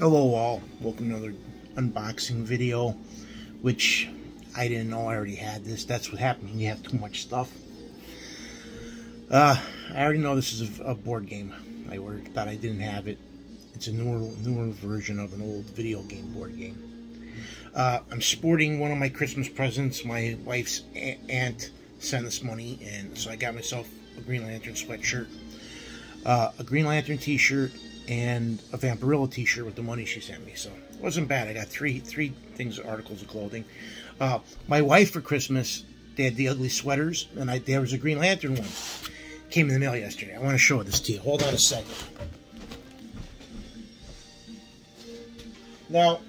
Hello all, welcome to another unboxing video, which I didn't know I already had this. That's what happens when you have too much stuff. Uh, I already know this is a, a board game. I thought I didn't have it. It's a newer, newer version of an old video game board game. Uh, I'm sporting one of my Christmas presents. My wife's aunt sent us money, and so I got myself a Green Lantern sweatshirt, uh, a Green Lantern t-shirt, and a Vampirella t-shirt with the money she sent me. So it wasn't bad. I got three three things, articles of clothing. Uh, my wife for Christmas, they had the ugly sweaters, and I, there was a Green Lantern one. Came in the mail yesterday. I want to show this to you. Hold on a second. Now,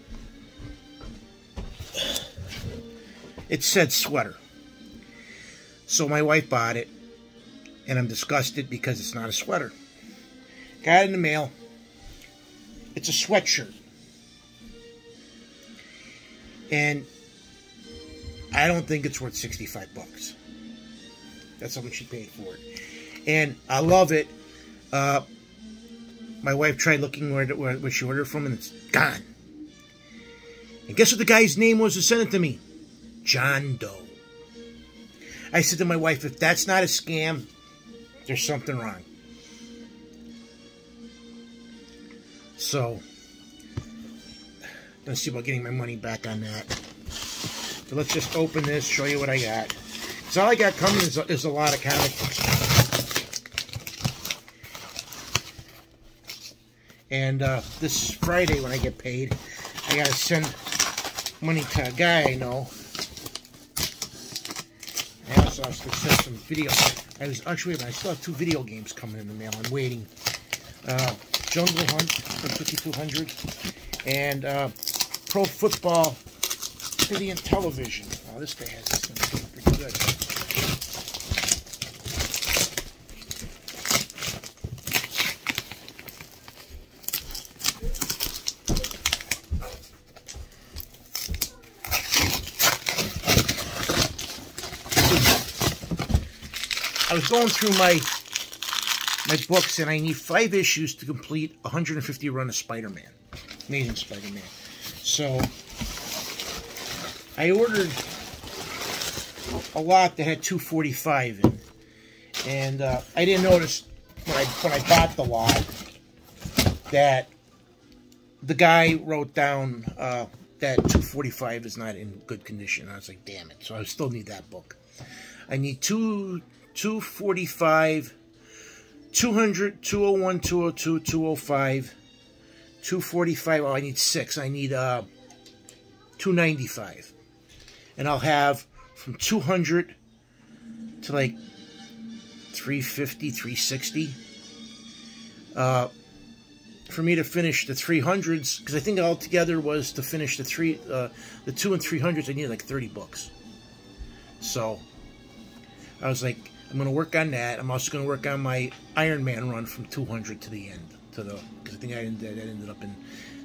it said sweater. So my wife bought it, and I'm disgusted because it's not a sweater. Got it in the mail. It's a sweatshirt. And I don't think it's worth 65 bucks. That's how much she paid for it. And I love it. Uh, my wife tried looking where, where, where she ordered from, and it's gone. And guess what the guy's name was who sent it to me? John Doe. I said to my wife, if that's not a scam, there's something wrong. So, gonna see about getting my money back on that. So let's just open this, show you what I got. So all I got coming is, is a lot of comic books. And uh, this Friday when I get paid, I gotta send money to a guy I know. I also have to send some video. I was actually, I still have two video games coming in the mail. I'm waiting. Uh, Jungle Hunt from 5200 and uh, Pro Football City and Television. Oh, this guy has this thing pretty good. I was going through my my books, and I need five issues to complete 150 run of Spider-Man. Amazing Spider-Man. So, I ordered a lot that had 245 in. It. And uh, I didn't notice when I, when I bought the lot that the guy wrote down uh, that 245 is not in good condition. I was like, damn it. So I still need that book. I need two 245 200, 201, 202, 205, 245. Oh, I need six. I need uh, 295. And I'll have from 200 to like 350, 360. Uh, for me to finish the 300s, because I think altogether was to finish the three, uh, the two and 300s, I needed like 30 books. So I was like, I'm going to work on that. I'm also going to work on my Iron Man run from 200 to the end, to the because I think I ended, that ended up in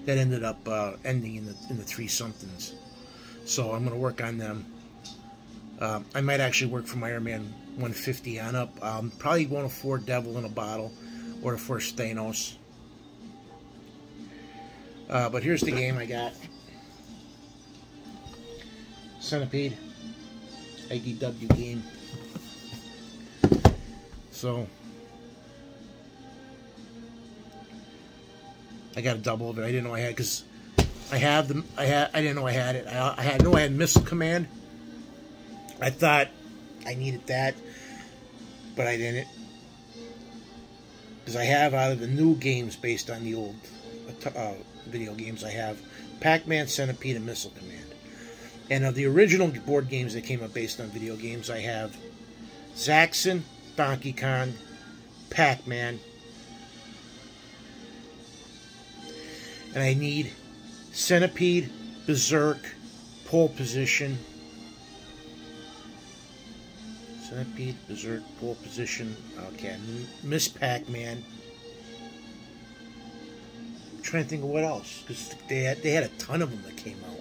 that ended up uh, ending in the in the three somethings. So I'm going to work on them. Uh, I might actually work from Iron Man 150 on up. Um, probably won't afford Devil in a Bottle or the first Thanos. Uh, but here's the game I got. Centipede. IDW game. So I got a double of it. I didn't know I had because I have them. I had. I didn't know I had it. I, I had no. I had missile command. I thought I needed that, but I didn't. Because I have out of the new games based on the old uh, video games, I have Pac-Man, Centipede, and Missile Command. And of the original board games that came up based on video games, I have Zaxxon, Donkey Kong, Pac-Man. And I need Centipede, Berserk, Pole Position. Centipede, Berserk, Pole Position. Okay, Miss Pac-Man. trying to think of what else. Because they had, they had a ton of them that came out.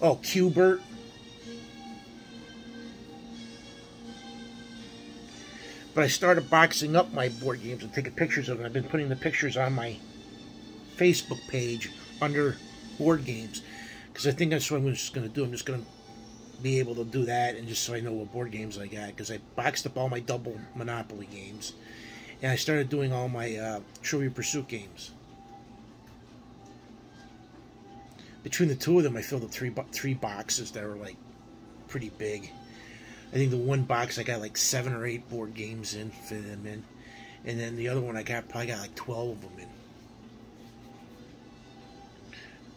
Oh, Q*bert. But I started boxing up my board games and taking pictures of them. I've been putting the pictures on my Facebook page under board games because I think that's what I'm just going to do. I'm just going to be able to do that and just so I know what board games I got because I boxed up all my double Monopoly games and I started doing all my uh, Trivial Pursuit games. Between the two of them, I filled up three three boxes that were like pretty big. I think the one box I got like seven or eight board games in, fit them in, and then the other one I got probably got like twelve of them in.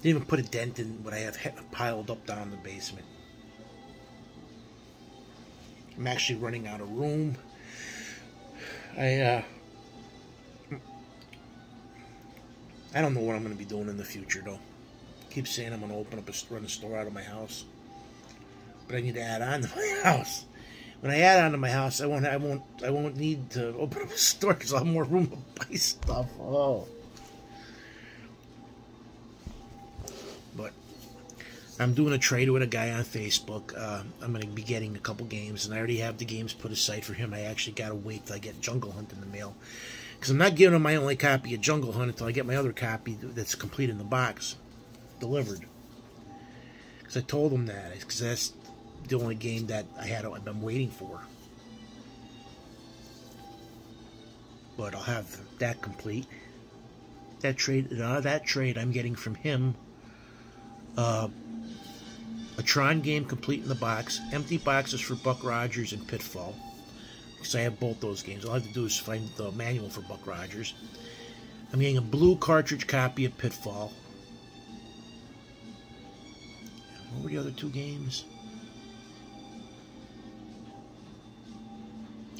Didn't even put a dent in what I have piled up down in the basement. I'm actually running out of room. I uh, I don't know what I'm going to be doing in the future though. Keep saying I'm going to open up a run a store out of my house, but I need to add on to my house. When I add on to my house, I won't I won't I won't need to open up a store because I'll have more room to buy stuff. Oh. But I'm doing a trade with a guy on Facebook. Uh, I'm going to be getting a couple games, and I already have the games put aside for him. I actually got to wait till I get Jungle Hunt in the mail. Because I'm not giving him my only copy of Jungle Hunt until I get my other copy that's complete in the box delivered. Because I told him that. Because that's the only game that I had I've been waiting for. But I'll have that complete. That trade, uh, that trade I'm getting from him. Uh, a Tron game complete in the box, empty boxes for Buck Rogers and Pitfall, because I have both those games. All I have to do is find the manual for Buck Rogers. I'm getting a blue cartridge copy of Pitfall. What were the other two games?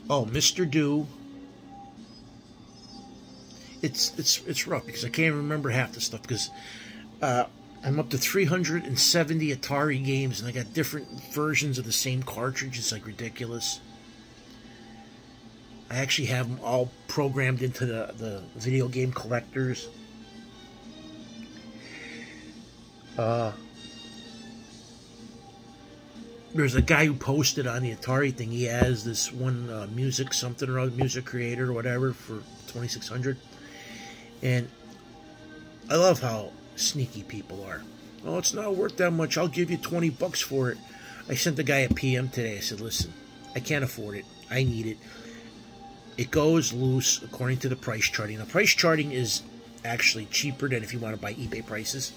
Oh, Mr. Do. It's it's it's rough because I can't remember half the stuff because uh, I'm up to 370 Atari games, and I got different versions of the same cartridge. It's like ridiculous. I actually have them all programmed into the, the video game collectors. Uh, there's a guy who posted on the Atari thing. He has this one uh, music something or other music creator or whatever for 2600, and I love how sneaky people are. Oh, it's not worth that much. I'll give you 20 bucks for it. I sent the guy a PM today. I said, listen, I can't afford it. I need it. It goes loose according to the price charting. The price charting is actually cheaper than if you want to buy eBay prices.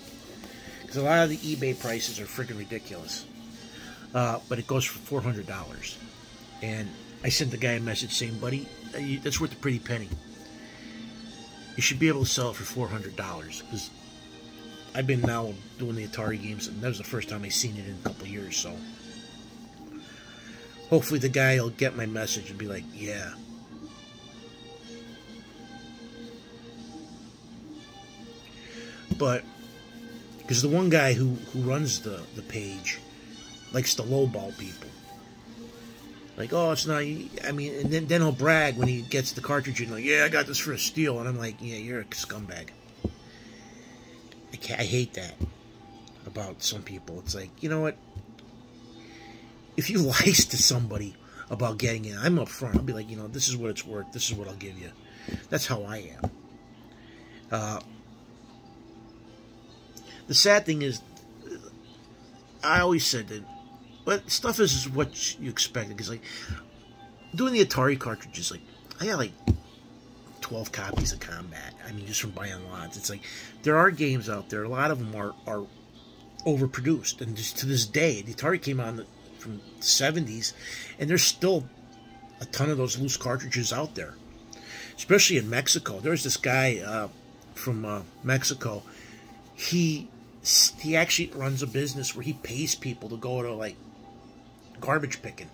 Because a lot of the eBay prices are freaking ridiculous. Uh, but it goes for $400. And I sent the guy a message saying, buddy, that's worth a pretty penny. You should be able to sell it for $400. Because I've been now doing the Atari games, and that was the first time I seen it in a couple years. So hopefully the guy will get my message and be like, "Yeah." But because the one guy who who runs the the page likes to lowball people. Like, oh, it's not. I mean, and then, then he'll brag when he gets the cartridge and like, yeah, I got this for a steal, and I'm like, yeah, you're a scumbag. I, I hate that about some people. It's like, you know what? If you lie to somebody about getting it, I'm up front. I'll be like, you know, this is what it's worth. This is what I'll give you. That's how I am. Uh, the sad thing is, I always said that, but stuff is, what you expect. Because, like, doing the Atari cartridges, like, I got, like, 12 copies of Combat. I mean, just from buying lots. It's like, there are games out there. A lot of them are, are overproduced. And just to this day, the Atari came on the, from the 70s, and there's still a ton of those loose cartridges out there. Especially in Mexico. There's this guy uh, from uh, Mexico. He he actually runs a business where he pays people to go to like garbage picking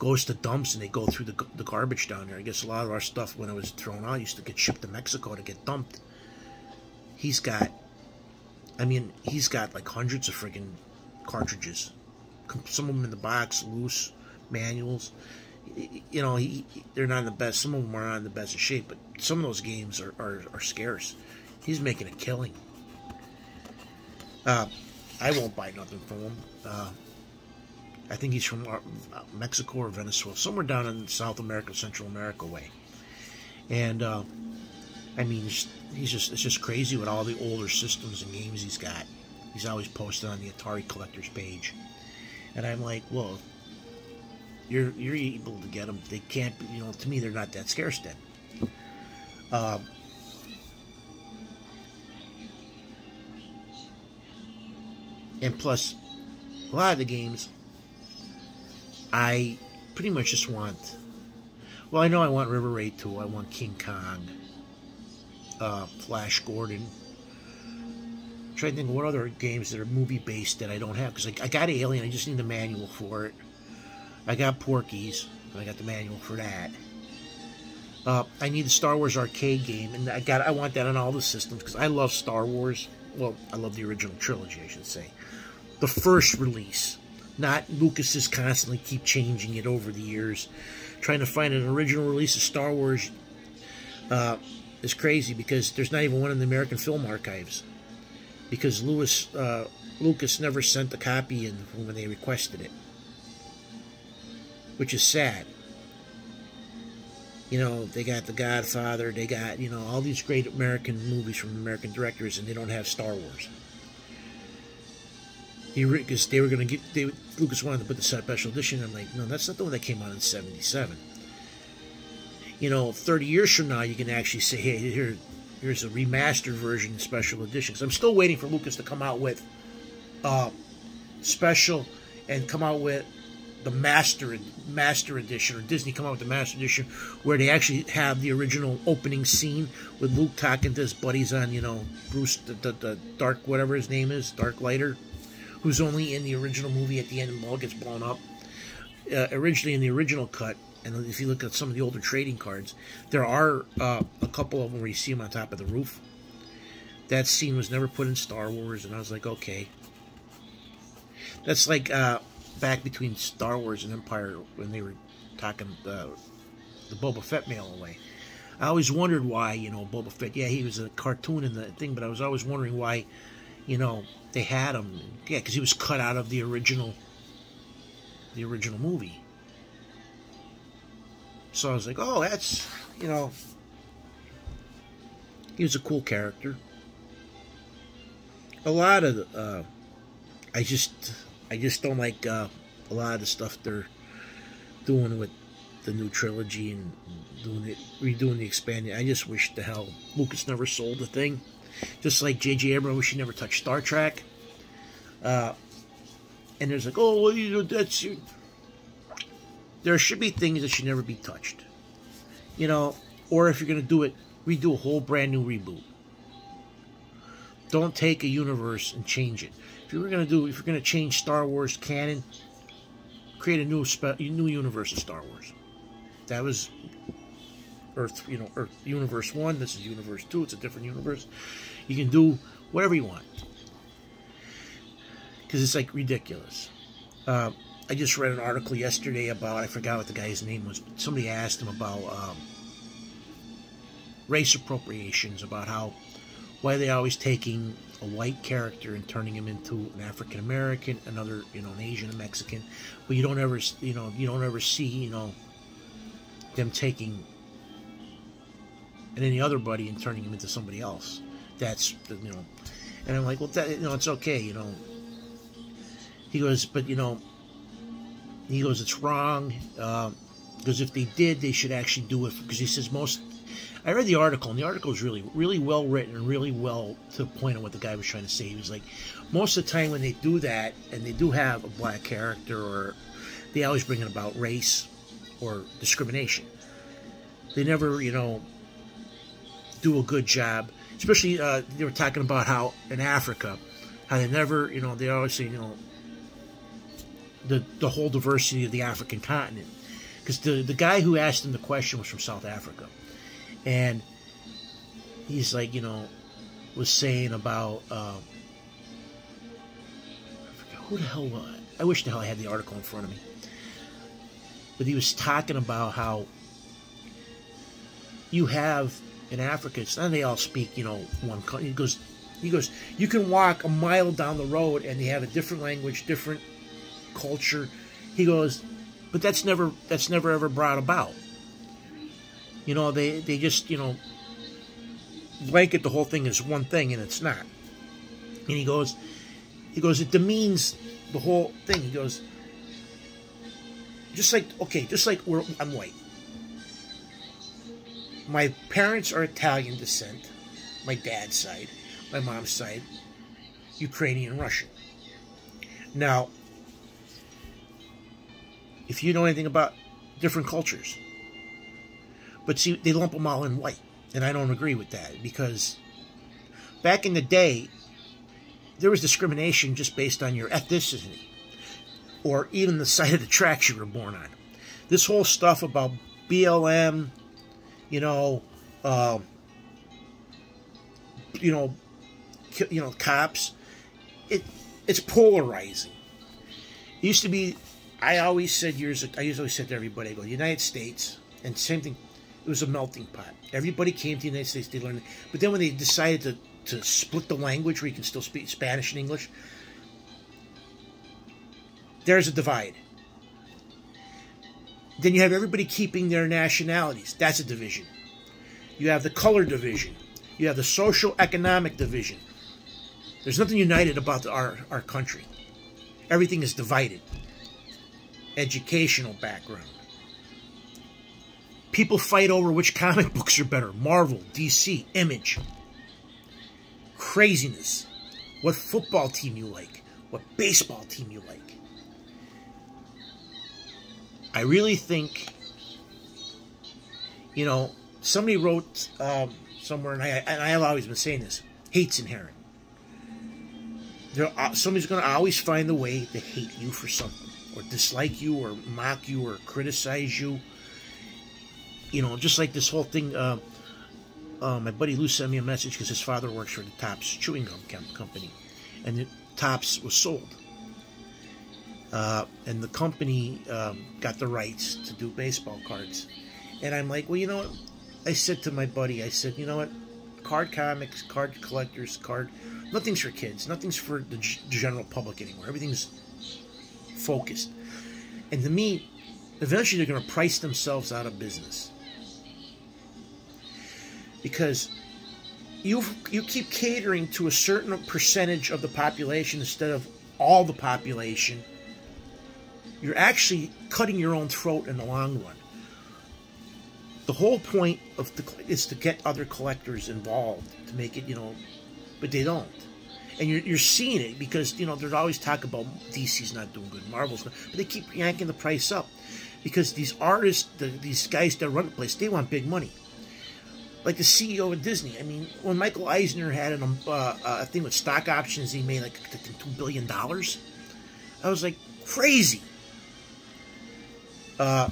goes to dumps and they go through the, the garbage down there. I guess a lot of our stuff when it was thrown out used to get shipped to Mexico to get dumped. He's got, I mean, he's got like hundreds of freaking cartridges. Some of them in the box, loose, manuals. You know, he, they're not in the best. Some of them are not in the best of shape, but some of those games are, are, are scarce. He's making a killing. Uh, I won't buy nothing from him. Uh, I think he's from uh, Mexico or Venezuela, somewhere down in South America, Central America way. And uh, I mean, he's just it's just crazy with all the older systems and games he's got. He's always posted on the Atari collectors page, and I'm like, well, you're you're able to get them. They can't, you know. To me, they're not that scarce then. Um, and plus, a lot of the games, I pretty much just want. Well, I know I want River Raid 2. I want King Kong, uh, Flash Gordon. I'm trying to think of what other games that are movie based that I don't have because I, I got Alien. I just need the manual for it. I got Porky's. I got the manual for that. Uh, I need the Star Wars arcade game, and I got I want that on all the systems because I love Star Wars. Well, I love the original trilogy, I should say. The first release, not Lucas Lucas's constantly keep changing it over the years. Trying to find an original release of Star Wars uh, is crazy because there's not even one in the American Film Archives because Lewis uh, Lucas never sent a copy in when they requested it, which is sad. You know, they got The Godfather, they got, you know, all these great American movies from American directors, and they don't have Star Wars. Because they were going to get, they, Lucas wanted to put the special edition. I'm like, no, that's not the one that came out in 77. You know, 30 years from now, you can actually say, hey, here, here's a remastered version, special edition. Because I'm still waiting for Lucas to come out with uh, special and come out with the master master edition or Disney come out with the master edition where they actually have the original opening scene with Luke talking to his buddies on you know Bruce the, the, the dark whatever his name is Darklighter who's only in the original movie at the end and all gets blown up uh, originally in the original cut and if you look at some of the older trading cards there are uh, a couple of them where you see him on top of the roof that scene was never put in Star Wars and I was like okay that's like uh, back between Star Wars and Empire when they were talking the the Boba Fett mail away. I always wondered why, you know, Boba Fett. Yeah, he was a cartoon in the thing, but I was always wondering why, you know, they had him. Yeah, because he was cut out of the original, the original movie. So I was like, oh, that's, you know, he was a cool character. A lot of, uh, I just I just don't like uh, a lot of the stuff they're doing with the new trilogy and doing it, redoing the expanding. I just wish the hell Lucas never sold the thing. Just like J.J. Abrams he never touched Star Trek. Uh, and there's like, oh, well, you know, that's you. There should be things that should never be touched. You know, or if you're going to do it, redo a whole brand new reboot. Don't take a universe and change it. If you were going to do, if you're going to change Star Wars canon, create a new new universe of Star Wars. That was Earth, you know, Earth Universe One. This is Universe Two. It's a different universe. You can do whatever you want because it's like ridiculous. Uh, I just read an article yesterday about I forgot what the guy's name was. Somebody asked him about um, race appropriations, about how why are they always taking a white character and turning him into an African American, another, you know, an Asian, a Mexican, but you don't ever, you know, you don't ever see, you know, them taking and any other buddy and turning him into somebody else. That's, you know, and I'm like, well, that, you know, it's okay, you know. He goes, but you know, he goes, it's wrong. Uh, because if they did, they should actually do it. Because he says most I read the article, and the article is really, really well written and really well to the point of what the guy was trying to say. He was like, most of the time when they do that, and they do have a black character, or they always bring it about race or discrimination. They never, you know, do a good job. Especially, uh, they were talking about how in Africa, how they never, you know, they always say, you know, the the whole diversity of the African continent. Because the the guy who asked him the question was from South Africa and he's like, you know, was saying about um, who the hell was I wish the hell I had the article in front of me. But he was talking about how you have in Africa, it's not they all speak, you know, one. He goes, he goes, you can walk a mile down the road and they have a different language, different culture. He goes, but that's never that's never ever brought about. You know, they, they just, you know, blanket the whole thing as one thing, and it's not. And he goes, he goes, it demeans the whole thing. He goes, just like okay, just like we're, I'm white. My parents are Italian descent, my dad's side, my mom's side, Ukrainian, Russian. Now, if you know anything about different cultures, but see, they lump them all in white, and I don't agree with that because back in the day, there was discrimination just based on your ethnicity or even the side of the tracks you were born on. This whole stuff about BLM, you know, uh, you know, you know, cops, it it's polarizing. It used to be, I always said years, I used to always said to everybody, I go, United States, and same thing, it was a melting pot. Everybody came to the United States, they learned, but then when they decided to to split the language where you can still speak Spanish and English, there's a divide. Then you have everybody keeping their nationalities. That's a division. You have the color division. You have the social economic division. There's nothing united about our, our country. Everything is divided. Educational background. People fight over which comic books are better Marvel, DC, Image craziness. What football team you like, what baseball team you like. I really think, you know, somebody wrote um, somewhere, and I, and I have always been saying this hate's inherent. There, uh, somebody's going to always find a way to hate you for something, or dislike you, or mock you, or criticize you. You know, just like this whole thing. Uh, uh, my buddy Lou sent me a message because his father works for the Topps chewing gum company, and the Topps was sold. Uh, and the company um, got the rights to do baseball cards. And I'm like, well, you know what? I said to my buddy, I said, you know what? Card comics, card collectors, card, nothing's for kids. Nothing's for the general public anymore. Everything's focused. And to me, eventually they're going to price themselves out of business because you you keep catering to a certain percentage of the population instead of all the population. You're actually cutting your own throat in the long run. The whole point of the is to get other collectors involved to make it, you know, but they don't. And you're, you're seeing it because, you know, there's always talk about DC's not doing good, Marvel's not, but they keep yanking the price up because these artists, the, these guys that run the place, they want big money like the CEO of Disney. I mean, when Michael Eisner had an, uh, uh, a thing with stock options, he made like two billion dollars. I was like crazy. Uh,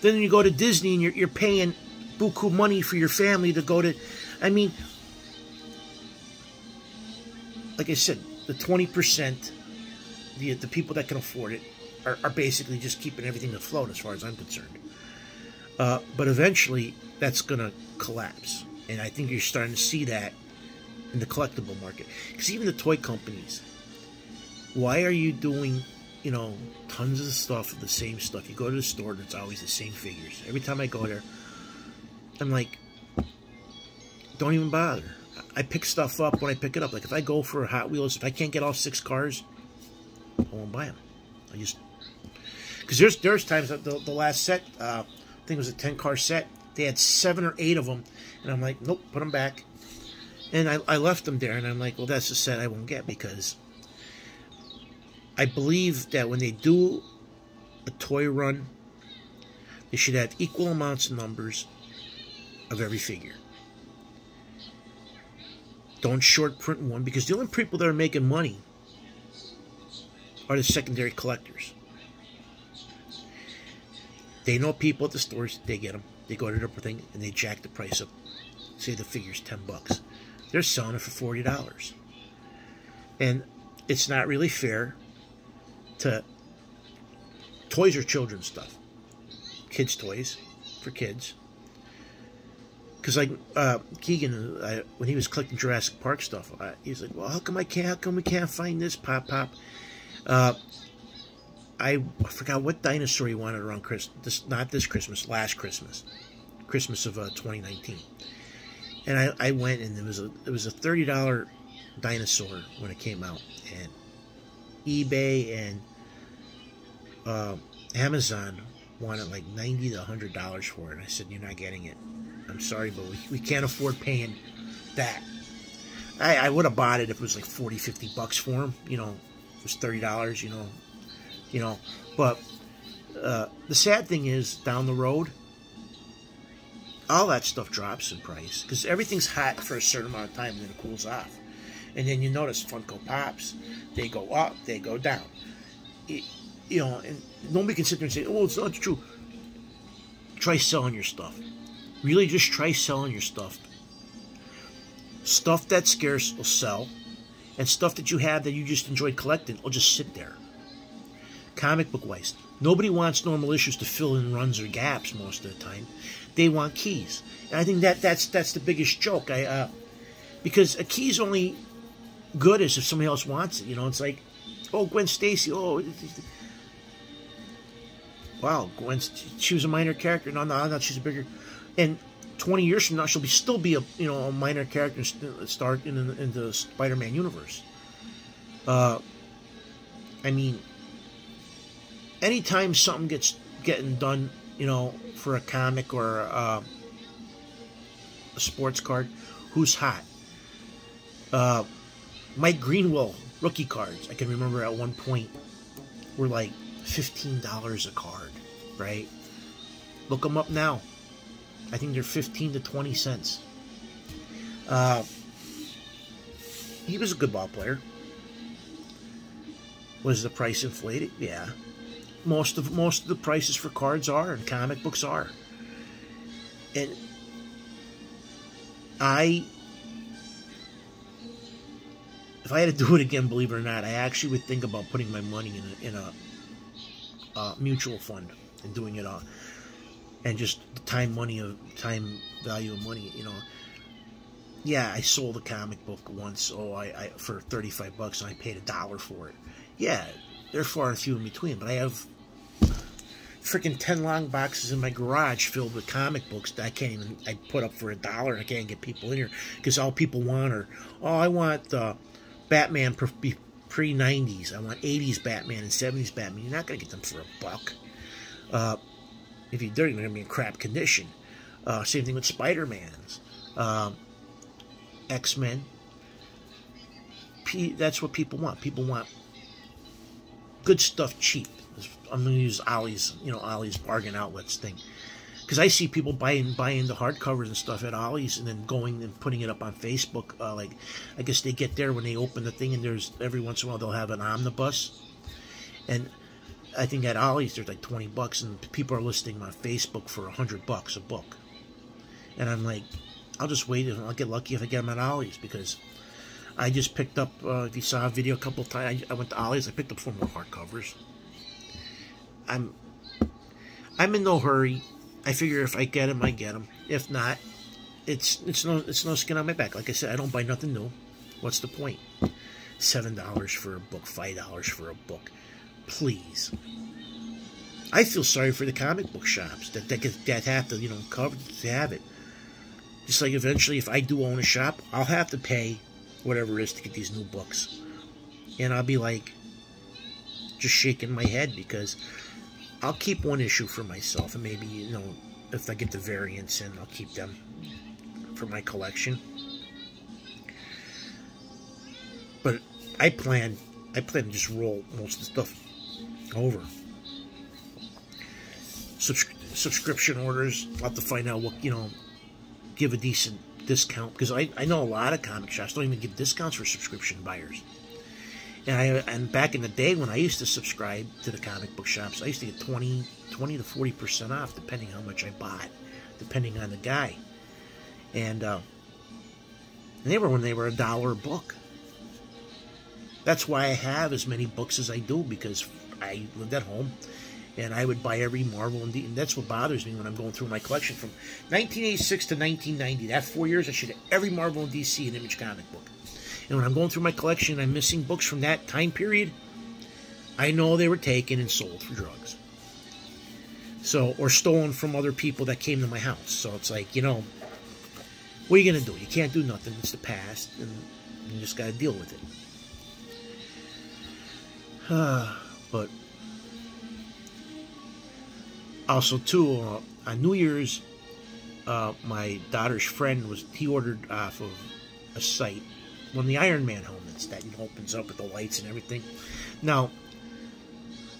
then you go to Disney and you're, you're paying buku money for your family to go to. I mean, like I said, the twenty percent, the the people that can afford it, are, are basically just keeping everything afloat, as far as I'm concerned. Uh, but eventually, that's going to collapse. And I think you're starting to see that in the collectible market. Because even the toy companies, why are you doing, you know, tons of stuff, the same stuff? You go to the store and it's always the same figures. Every time I go there, I'm like, don't even bother. I pick stuff up when I pick it up. Like if I go for Hot Wheels, if I can't get all six cars, I won't buy them. I just because there's there's times that the, the last set uh, I think it was a 10 car set. They had seven or eight of them. And I'm like, nope, put them back. And I, I left them there. And I'm like, well, that's a set I won't get because I believe that when they do a toy run, they should have equal amounts of numbers of every figure. Don't short print one because the only people that are making money are the secondary collectors. They know people at the stores. They get them. They go to their thing and they jack the price up. Say the figure's ten bucks. They're selling it for forty dollars. And it's not really fair to toys or children's stuff. Kids' toys for kids. Because like uh, Keegan, uh, when he was collecting Jurassic Park stuff, uh, he's like, "Well, how come I can't? How come we can't find this pop pop?" Uh, I forgot what dinosaur he wanted around Christmas. This, not this Christmas, last Christmas, Christmas of uh, 2019. and I, I went and it was a it was a thirty dollar dinosaur when it came out, and eBay and uh, Amazon wanted like ninety to hundred dollars for it. And I said, "You're not getting it. I'm sorry, but we, we can't afford paying that." I, I would have bought it if it was like 40, 50 bucks for them. You know, it was thirty dollars. You know, you know. But uh, the sad thing is, down the road, all that stuff drops in price because everything's hot for a certain amount of time and then it cools off. And then you notice Funko Pops, they go up, they go down. It, you know, and nobody can sit there and say, "Oh, it's not true." Try selling your stuff. Really, just try selling your stuff. Stuff that's scarce will sell, and stuff that you have that you just enjoy collecting will just sit there. Comic book wise, nobody wants normal issues to fill in runs or gaps most of the time. They want keys, and I think that that's that's the biggest joke. I uh, because a key's only good as if somebody else wants it. You know, it's like, oh, Gwen Stacy. Oh, wow, Gwen. She was a minor character. No, no, no, she's a bigger. And 20 years from now, she'll be still be a you know a minor character start in, in, in the Spider-Man universe. Uh, I mean, anytime something gets getting done, you know, for a comic or uh, a sports card, who's hot? Uh, Mike Greenwell rookie cards. I can remember at one point were like fifteen dollars a card, right? Look them up now. I think they're fifteen to twenty cents. Uh, he was a good ball player. Was the price inflated? Yeah. Most of most of the prices for cards are and comic books are. And I if I had to do it again, believe it or not, I actually would think about putting my money in a, in a uh, mutual fund and doing it all, and just the time money of time value of money. You know, yeah, I sold a comic book once. Oh, I, I for thirty five bucks, and I paid a dollar for it. Yeah, they're far and few in between, but I have freaking 10 long boxes in my garage filled with comic books that I can't even I put up for a dollar I can't get people in here because all people want are oh I want uh, Batman pre 90s. I want 80s Batman and 70s Batman. You're not going to get them for a buck. Uh, if you do, they're going to be in crap condition. Uh, same thing with Spider Man's. Uh, X Men. That's what people want. People want good stuff cheap. I'm going to use Ollie's, you know, Ollie's bargain outlets thing because I see people buying buying the hardcovers and stuff at Ollie's and then going and putting it up on Facebook. Uh, like, I guess they get there when they open the thing, and there's every once in a while they'll have an omnibus, and I think at Ollie's there's like twenty bucks, and people are listing on Facebook for a hundred bucks a book, and I'm like, I'll just wait and I'll get lucky if I get them at Ollie's because. I just picked up, uh, if you saw a video a couple times, I, I went to Ollie's, I picked up four more hardcovers. I'm I'm in no hurry. I figure if I get them, I get them. If not, it's it's no it's no skin on my back. Like I said, I don't buy nothing new. What's the point? Seven dollars for a book, five dollars for a book. Please. I feel sorry for the comic book shops that that, that have to you know cover to have it. Just like eventually, if I do own a shop, I'll have to pay whatever it is to get these new books, and I'll be like, just shaking my head because I'll keep one issue for myself, and maybe, you know, if I get the variants in, I'll keep them for my collection. But I plan, I plan to just roll most of the stuff over. Subs subscription orders, I'll have to find out what, you know, give a decent discount, because I, I know a lot of comic shops don't even give discounts for subscription buyers. And I and back in the day when I used to subscribe to the comic book shops, I used to get 20, 20 to 40% off depending how much I bought, depending on the guy. And, uh, and they were when they were a dollar a book. That's why I have as many books as I do because I lived at home and I would buy every Marvel and, and that's what bothers me when I'm going through my collection from 1986 to 1990. That four years, I should have every Marvel and DC and Image comic book. And when I'm going through my collection I'm missing books from that time period, I know they were taken and sold for drugs. So, or stolen from other people that came to my house. So it's like, you know, what are you gonna do? You can't do nothing. It's the past, and you just gotta deal with it. but also too uh, on New Year's, uh, my daughter's friend was he ordered off of a site one of the Iron Man helmets that opens up with the lights and everything. Now,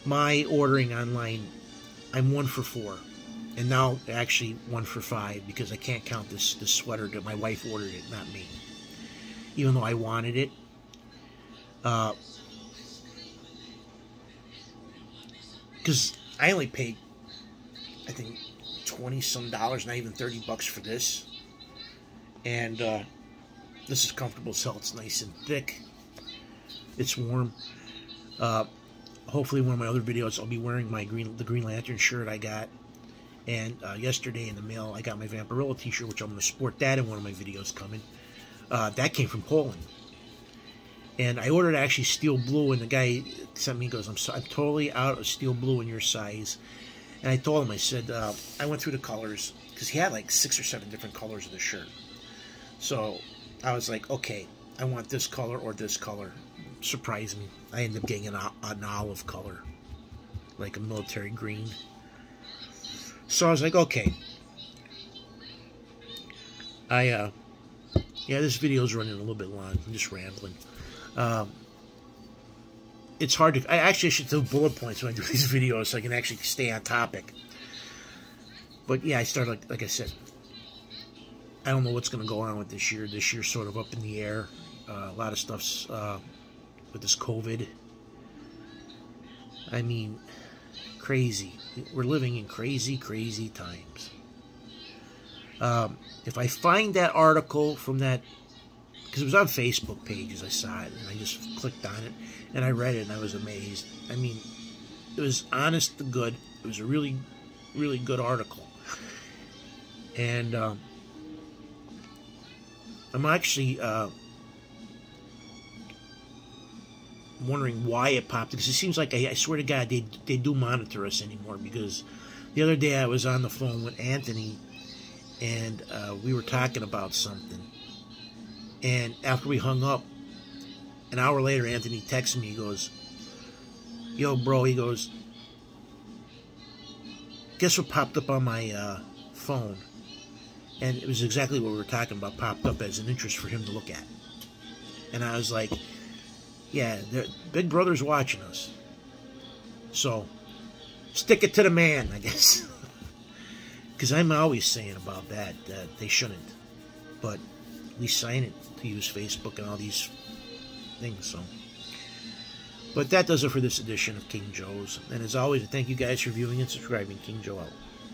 my ordering online, I'm one for four, and now actually one for five because I can't count this this sweater that my wife ordered it, not me. Even though I wanted it. Uh, because I only paid, I think, twenty some dollars, not even thirty bucks for this, and uh, this is comfortable so It's nice and thick. It's warm. Uh, hopefully, one of my other videos, I'll be wearing my green the Green Lantern shirt I got. And uh, yesterday in the mail, I got my Vampirella t-shirt, which I'm going to sport that in one of my videos coming. Uh, that came from Poland. And I ordered actually steel blue, and the guy sent me, goes, I'm, so, I'm totally out of steel blue in your size. And I told him, I said, uh, I went through the colors, because he had like six or seven different colors of the shirt. So I was like, okay, I want this color or this color. Surprise me. I ended up getting an, an olive color, like a military green. So I was like, okay. I, uh, yeah, this video is running a little bit long. I'm just rambling. Um, it's hard to, I actually should do bullet points when I do these videos so I can actually stay on topic. But yeah, I started, like, like I said, I don't know what's going to go on with this year. This year's sort of up in the air. Uh, a lot of stuff's uh, with this COVID. I mean, crazy. We're living in crazy, crazy times. Um, if I find that article from that, because it was on Facebook pages, I saw it and I just clicked on it and I read it and I was amazed. I mean, it was honest to good. It was a really, really good article. And um, I'm actually uh, wondering why it popped because it seems like I, I, swear to God they they do monitor us anymore because the other day I was on the phone with Anthony and uh, we were talking about something and after we hung up an hour later Anthony texts me he goes yo bro he goes guess what popped up on my uh, phone and it was exactly what we were talking about popped up as an interest for him to look at. And I was like, yeah, Big Brother's watching us. So, stick it to the man, I guess. Because I'm always saying about that, that they shouldn't. But we sign it to use Facebook and all these things, so. But that does it for this edition of King Joe's. And as always, thank you guys for viewing and subscribing. King Joe out.